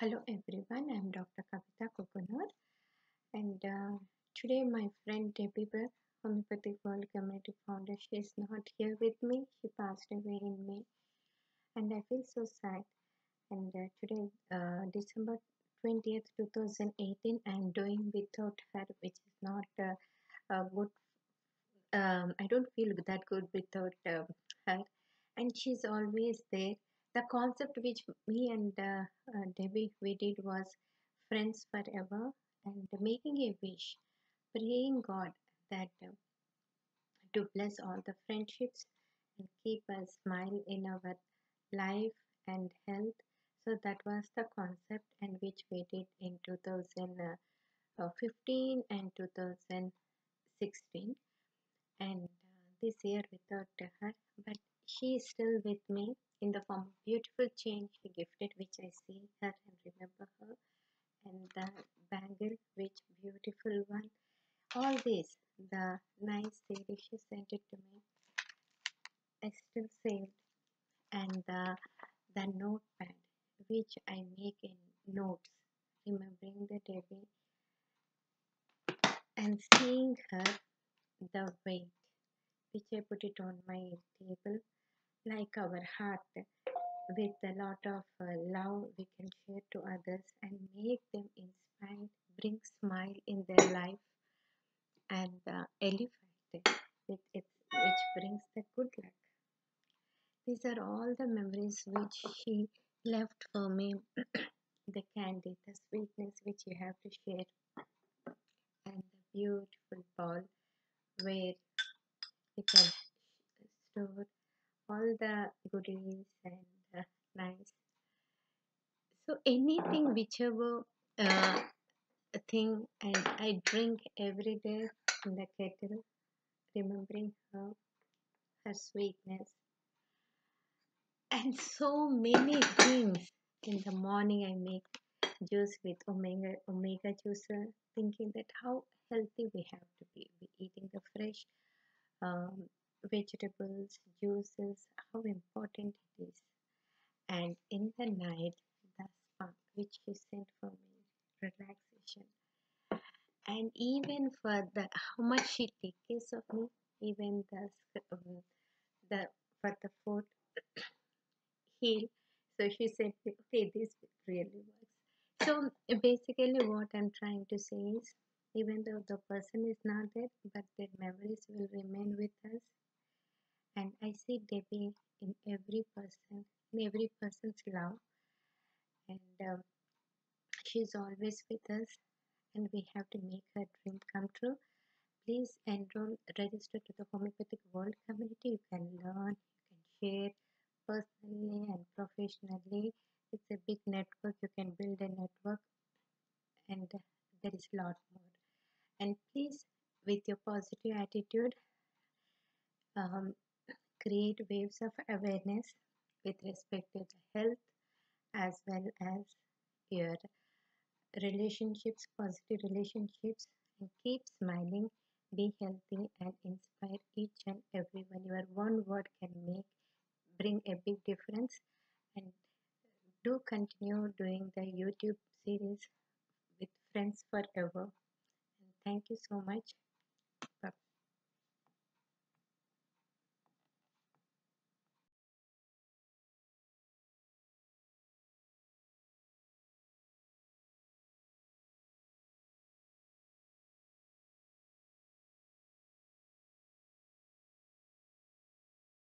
Hello everyone, I'm Dr. Kavitha Kukunoor and uh, today my friend Debby Bruck, Homeopathic World Community founder, she is not here with me. She passed away in May and I feel so sad. And uh, today, uh, December 20th, 2018, I'm doing without her, which is not uh, good. Um, I don't feel that good without um her, and she's always there the concept which me and uh, uh, Debby we did was friends forever and making a wish, praying God that uh, to bless all the friendships and keep a smile in our life and health. So that was the concept and which we did in 2015 and 2016 and uh, this year without her but she is still with me in the form of beautiful chain she gifted which I see her and remember her. And the bangle which beautiful one. All this the nice CD she sent it to me I still saved and the the notepad which I make in notes remembering the Debby and seeing her the weight which I put it on my table like our heart with a lot of uh, love we can share to others and make them inspired bring smile in their life and uh, elephant with it which brings the good luck. These are all the memories which she left for me the candy the sweetness which you have to share and the beautiful ball where you can store all the goodies and uh, nice. So anything whichever uh, thing and i drink every day in the kettle remembering her her sweetness. And so many things in the morning i make juice with omega omega juicer thinking that how healthy we have to be. We eating the fresh um, vegetables juices how important it is. And in the night the which you sent for me relaxation. And even for the how much she takes care of me even the um, the for the food heal. So she said okay this really works. So basically what i'm trying to say is even though the person is not there but their memories will remain with us. And i see debby in every person in every person's love. And um, she's always with us and we have to make her dream come true. Please enroll register to the homeopathic world community. You can learn you can share personally and professionally. It's a big network. You can build a network and there is a lot more and please with your positive attitude um, create waves of awareness with respect to the health as well as your relationships positive relationships and keep smiling be healthy and inspire each and everyone your one word can make bring a big difference. And do continue doing the youtube series with friends forever thank you so much